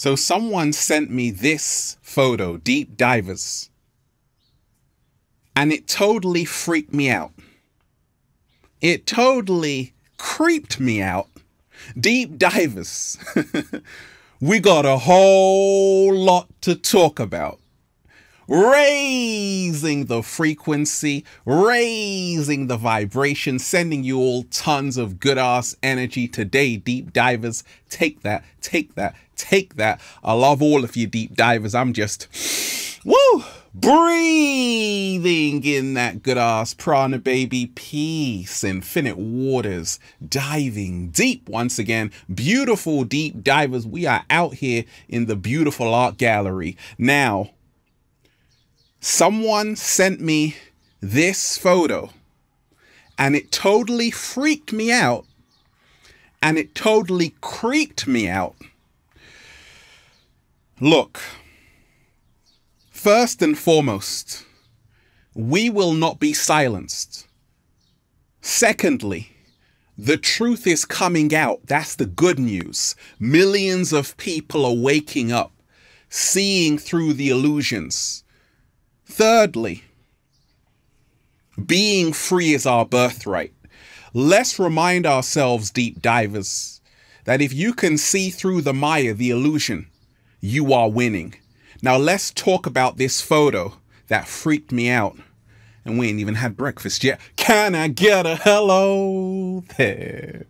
So someone sent me this photo, Deep Divers, and it totally freaked me out. It totally creeped me out. Deep Divers. we got a whole lot to talk about raising the frequency, raising the vibration, sending you all tons of good ass energy today, deep divers. Take that, take that, take that. I love all of you deep divers. I'm just, woo, breathing in that good ass prana baby peace, infinite waters, diving deep once again. Beautiful deep divers. We are out here in the beautiful art gallery. Now, someone sent me this photo and it totally freaked me out and it totally creeped me out. Look, first and foremost, we will not be silenced. Secondly, the truth is coming out. That's the good news. Millions of people are waking up, seeing through the illusions Thirdly, being free is our birthright. Let's remind ourselves, deep divers, that if you can see through the Maya, the illusion, you are winning. Now let's talk about this photo that freaked me out. And we ain't even had breakfast yet. Can I get a hello there?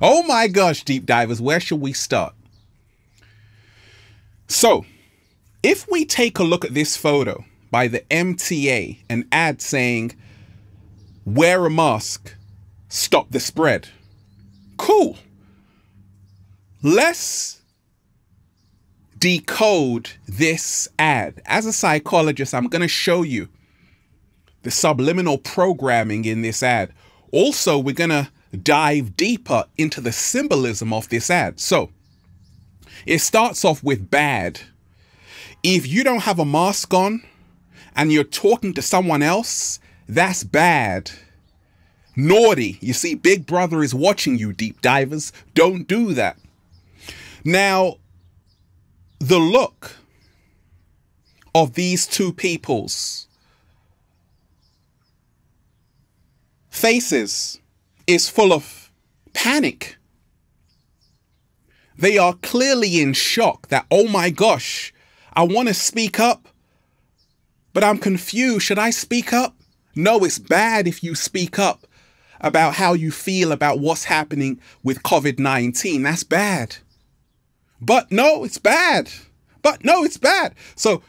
Oh my gosh, deep divers, where should we start? So, if we take a look at this photo, by the MTA an ad saying, wear a mask, stop the spread. Cool. Let's decode this ad. As a psychologist, I'm going to show you the subliminal programming in this ad. Also, we're going to dive deeper into the symbolism of this ad. So, it starts off with bad. If you don't have a mask on, and you're talking to someone else, that's bad. Naughty. You see, Big Brother is watching you, deep divers. Don't do that. Now, the look of these two people's faces is full of panic. They are clearly in shock that, oh my gosh, I want to speak up, but I'm confused. Should I speak up? No, it's bad if you speak up about how you feel about what's happening with COVID 19. That's bad. But no, it's bad. But no, it's bad. So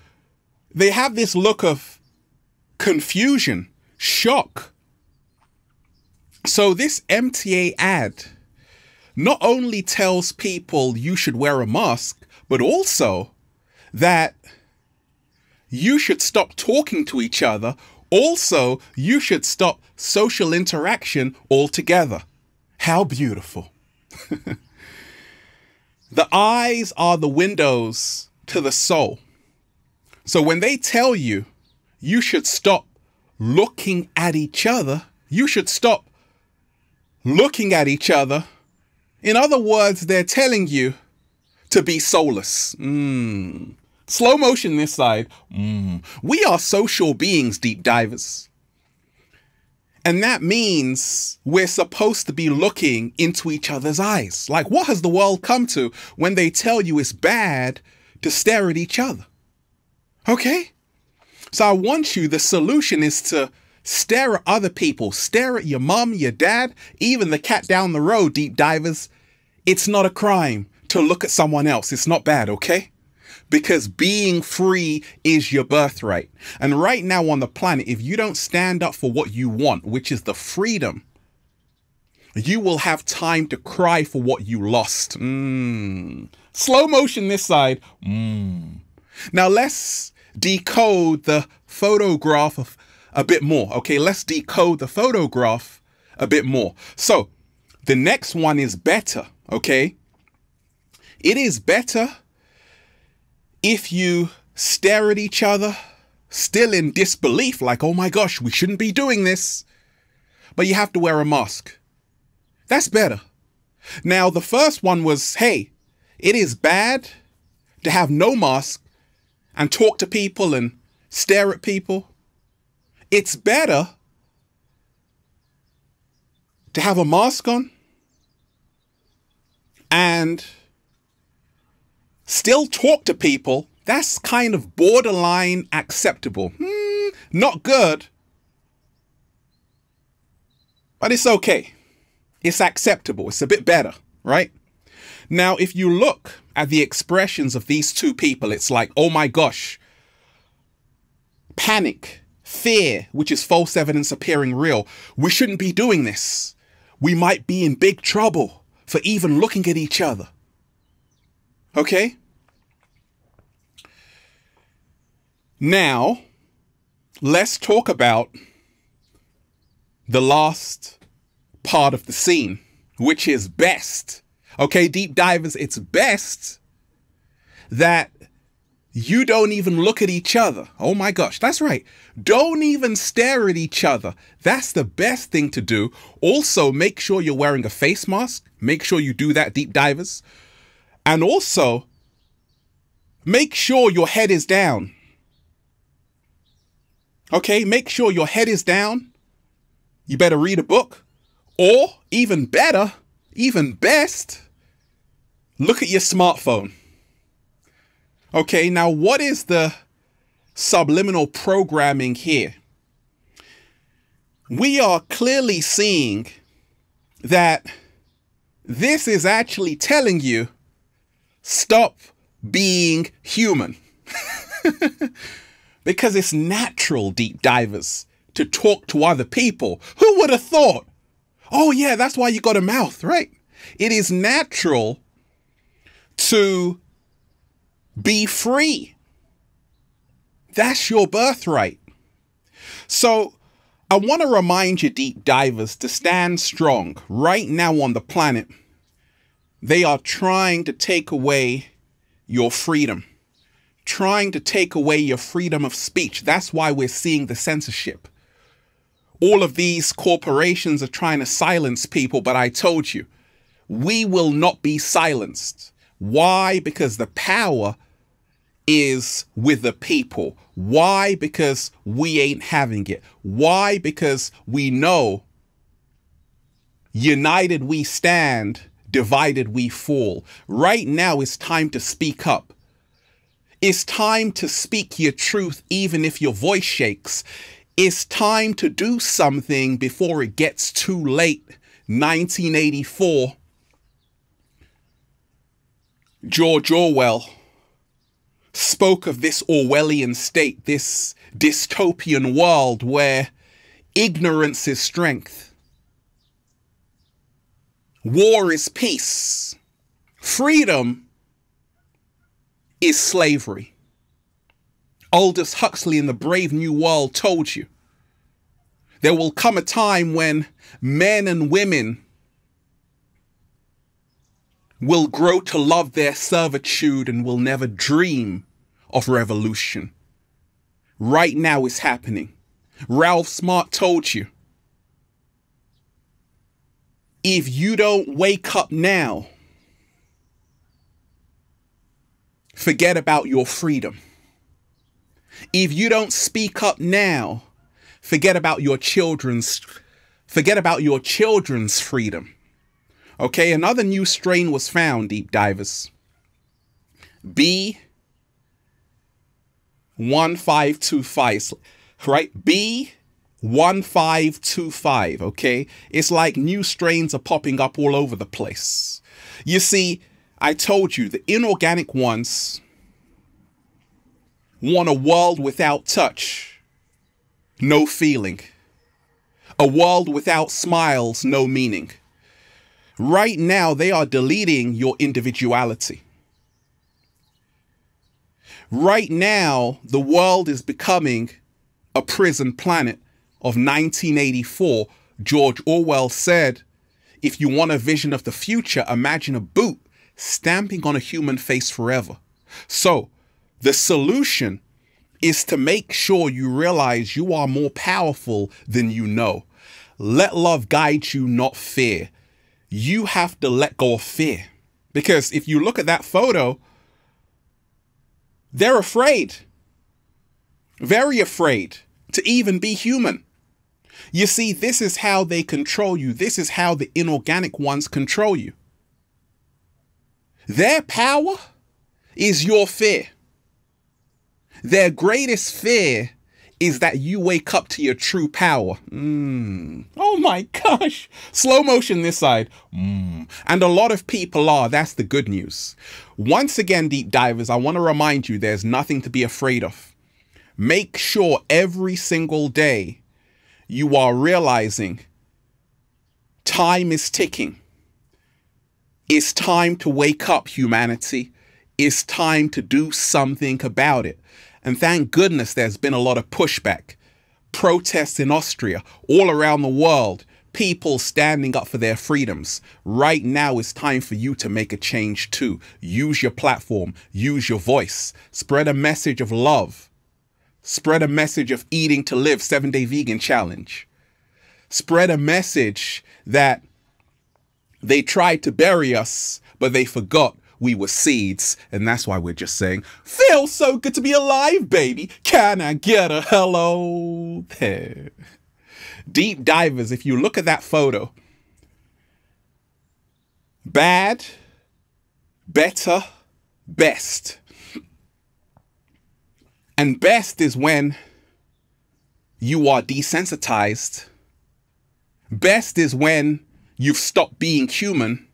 they have this look of confusion, shock. So this MTA ad not only tells people you should wear a mask, but also that you should stop talking to each other. Also, you should stop social interaction altogether. How beautiful. the eyes are the windows to the soul. So when they tell you you should stop looking at each other, you should stop looking at each other. In other words, they're telling you to be soulless. Mm. Slow motion this side. Mm. We are social beings, deep divers. And that means we're supposed to be looking into each other's eyes. Like, what has the world come to when they tell you it's bad to stare at each other? Okay? So I want you, the solution is to stare at other people, stare at your mom, your dad, even the cat down the road, deep divers. It's not a crime to look at someone else. It's not bad, okay? Because being free is your birthright. And right now on the planet, if you don't stand up for what you want, which is the freedom, you will have time to cry for what you lost. Mm. Slow motion this side. Mm. Now let's decode the photograph of a bit more. Okay, let's decode the photograph a bit more. So the next one is better. Okay, it is better if you stare at each other, still in disbelief, like, oh my gosh, we shouldn't be doing this, but you have to wear a mask. That's better. Now, the first one was, hey, it is bad to have no mask and talk to people and stare at people. It's better to have a mask on and still talk to people. That's kind of borderline acceptable. Hmm, not good, but it's okay. It's acceptable. It's a bit better, right? Now, if you look at the expressions of these two people, it's like, oh my gosh, panic, fear, which is false evidence appearing real. We shouldn't be doing this. We might be in big trouble for even looking at each other. Okay? Now, let's talk about the last part of the scene, which is best. Okay, deep divers, it's best that you don't even look at each other. Oh my gosh, that's right. Don't even stare at each other. That's the best thing to do. Also, make sure you're wearing a face mask. Make sure you do that, deep divers. And also, make sure your head is down. Okay, make sure your head is down. You better read a book. Or, even better, even best, look at your smartphone. Okay, now what is the subliminal programming here? We are clearly seeing that this is actually telling you stop being human. because it's natural, deep divers, to talk to other people. Who would have thought? Oh, yeah, that's why you got a mouth, right? It is natural to be free. That's your birthright. So I want to remind you, deep divers, to stand strong. Right now on the planet, they are trying to take away your freedom, trying to take away your freedom of speech. That's why we're seeing the censorship. All of these corporations are trying to silence people, but I told you, we will not be silenced. Why? Because the power is with the people. Why? Because we ain't having it. Why? Because we know united we stand, divided we fall. Right now it's time to speak up. It's time to speak your truth, even if your voice shakes. It's time to do something before it gets too late. 1984. George Orwell spoke of this Orwellian state, this dystopian world where ignorance is strength, war is peace, freedom is slavery. Aldous Huxley in The Brave New World told you there will come a time when men and women will grow to love their servitude and will never dream of revolution. Right now it's happening. Ralph Smart told you. If you don't wake up now, forget about your freedom. If you don't speak up now, forget about your children's forget about your children's freedom. Okay, another new strain was found, deep divers. B 1525, right? B 1525, okay? It's like new strains are popping up all over the place. You see, I told you the inorganic ones want a world without touch, no feeling. A world without smiles, no meaning. Right now, they are deleting your individuality. Right now, the world is becoming a prison planet of 1984. George Orwell said, if you want a vision of the future, imagine a boot stamping on a human face forever. So, the solution is to make sure you realize you are more powerful than you know. Let love guide you, not fear you have to let go of fear. Because if you look at that photo, they're afraid. Very afraid to even be human. You see, this is how they control you. This is how the inorganic ones control you. Their power is your fear. Their greatest fear is that you wake up to your true power. Mm. Oh my gosh. Slow motion this side. Mm. And a lot of people are. That's the good news. Once again, deep divers, I want to remind you there's nothing to be afraid of. Make sure every single day you are realizing time is ticking. It's time to wake up, humanity. It's time to do something about it. And thank goodness there's been a lot of pushback, protests in Austria, all around the world, people standing up for their freedoms. Right now, it's time for you to make a change too. Use your platform, use your voice, spread a message of love, spread a message of eating to live, seven day vegan challenge. Spread a message that they tried to bury us, but they forgot we were seeds, and that's why we're just saying, Feels so good to be alive, baby. Can I get a hello there? Deep divers, if you look at that photo, bad, better, best. And best is when you are desensitized. Best is when you've stopped being human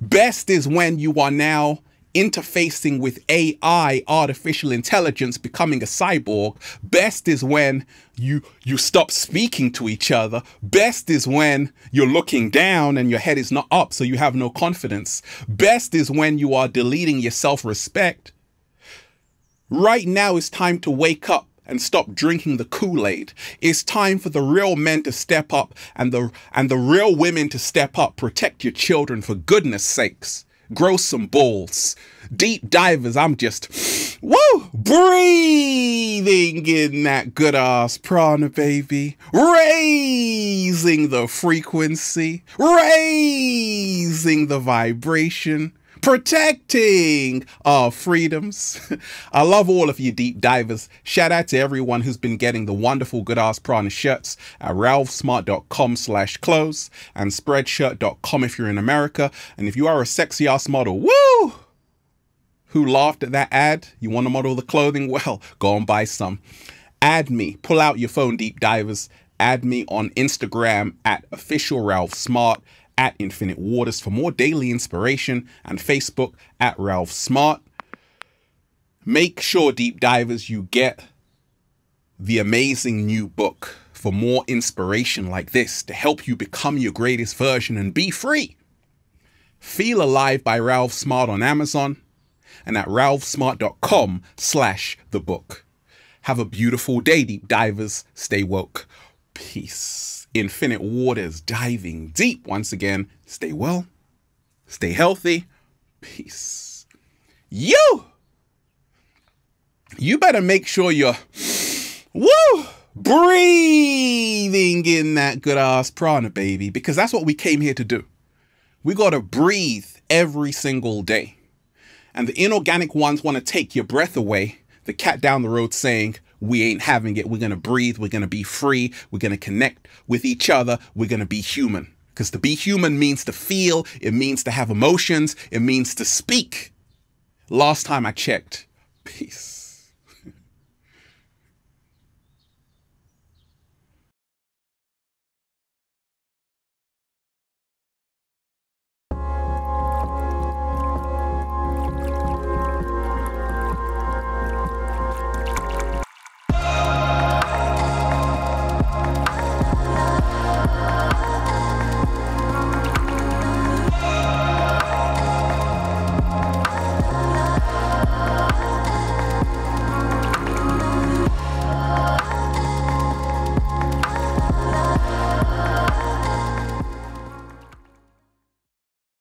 Best is when you are now interfacing with AI, artificial intelligence, becoming a cyborg. Best is when you you stop speaking to each other. Best is when you're looking down and your head is not up, so you have no confidence. Best is when you are deleting your self-respect. Right now is time to wake up and stop drinking the Kool-Aid. It's time for the real men to step up and the and the real women to step up. Protect your children for goodness sakes. Grow some balls. Deep divers, I'm just woo breathing in that good ass prana baby. Raising the frequency, raising the vibration protecting our freedoms. I love all of you deep divers. Shout out to everyone who's been getting the wonderful Good Ass Prana shirts at ralphsmart.com slash clothes and spreadshirt.com if you're in America. And if you are a sexy ass model, woo! Who laughed at that ad? You want to model the clothing? Well, go and buy some. Add me. Pull out your phone, deep divers. Add me on Instagram at official Ralph Smart at Infinite Waters for more daily inspiration and Facebook at Ralph Smart. Make sure, deep divers, you get the amazing new book for more inspiration like this to help you become your greatest version and be free. Feel Alive by Ralph Smart on Amazon and at ralphsmart.com slash the book. Have a beautiful day, deep divers. Stay woke. Peace infinite waters diving deep once again. Stay well, stay healthy. Peace. You! You better make sure you're woo breathing in that good ass prana, baby, because that's what we came here to do. We got to breathe every single day. And the inorganic ones want to take your breath away. The cat down the road saying, we ain't having it. We're going to breathe. We're going to be free. We're going to connect with each other. We're going to be human. Because to be human means to feel, it means to have emotions, it means to speak. Last time I checked, peace.